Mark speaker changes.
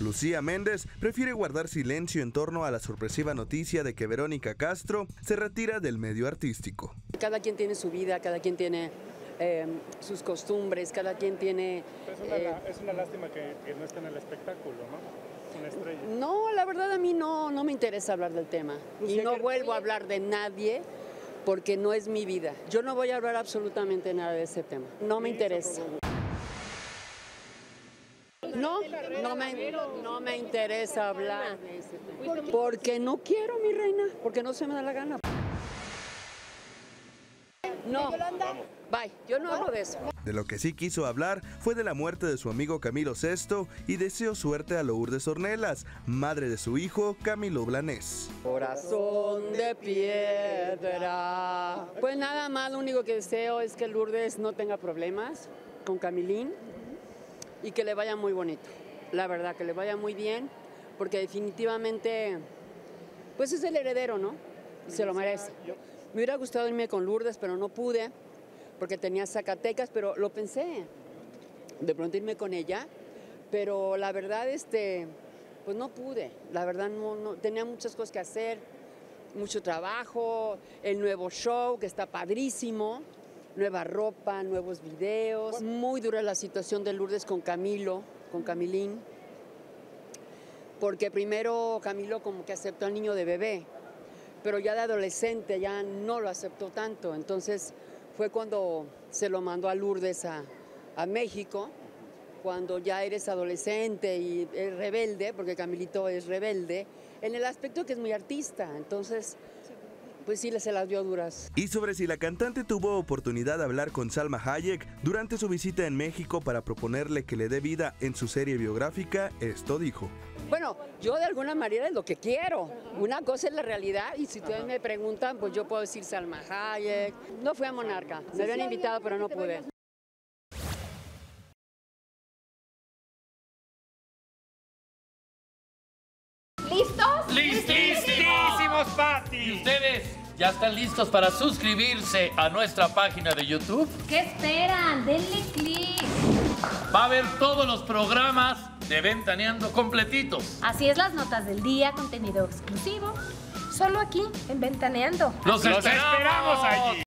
Speaker 1: Lucía Méndez prefiere guardar silencio en torno a la sorpresiva noticia de que Verónica Castro se retira del medio artístico.
Speaker 2: Cada quien tiene su vida, cada quien tiene eh, sus costumbres, cada quien tiene...
Speaker 3: Es una,
Speaker 2: eh,
Speaker 3: es una lástima que, que no esté en el espectáculo, ¿no? Una estrella.
Speaker 2: no, la verdad a mí no, no me interesa hablar del tema. Y no vuelvo a hablar de nadie porque no es mi vida. Yo no voy a hablar absolutamente nada de ese tema. No me interesa. No, no me, no me interesa hablar de ese tema. Porque no quiero, mi reina, porque no se me da la gana. No, bye, yo no hablo de eso.
Speaker 1: De lo que sí quiso hablar fue de la muerte de su amigo Camilo Sesto y deseó suerte a Lourdes Ornelas, madre de su hijo Camilo Blanés.
Speaker 2: Corazón de piedra. Pues nada más, lo único que deseo es que Lourdes no tenga problemas con Camilín y que le vaya muy bonito. La verdad, que le vaya muy bien, porque definitivamente, pues es el heredero, ¿no? Se lo merece. Me hubiera gustado irme con Lourdes, pero no pude, porque tenía Zacatecas, pero lo pensé, de pronto irme con ella, pero la verdad, este, pues no pude. La verdad, no, no, tenía muchas cosas que hacer, mucho trabajo, el nuevo show que está padrísimo, nueva ropa, nuevos videos. Muy dura la situación de Lourdes con Camilo, con Camilín, porque primero Camilo como que aceptó al niño de bebé, pero ya de adolescente ya no lo aceptó tanto. Entonces fue cuando se lo mandó a Lourdes a, a México, cuando ya eres adolescente y es rebelde, porque Camilito es rebelde, en el aspecto que es muy artista. Entonces, pues sí, se las dio duras.
Speaker 1: Y sobre si la cantante tuvo oportunidad de hablar con Salma Hayek durante su visita en México para proponerle que le dé vida en su serie biográfica, esto dijo.
Speaker 2: Bueno, yo de alguna manera es lo que quiero. Una cosa es la realidad y si ustedes me preguntan, pues yo puedo decir Salma Hayek. No fui a Monarca, me habían invitado pero no pude.
Speaker 3: ¡Listísimos,
Speaker 4: Y ustedes ya están listos para suscribirse a nuestra página de YouTube.
Speaker 5: ¿Qué esperan? Denle click.
Speaker 4: Va a haber todos los programas de Ventaneando completitos.
Speaker 5: Así es, las notas del día, contenido exclusivo. Solo aquí, en Ventaneando.
Speaker 4: ¡Los,
Speaker 3: ¡Los esperamos allí!